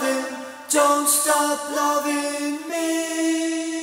loving, don't stop loving me.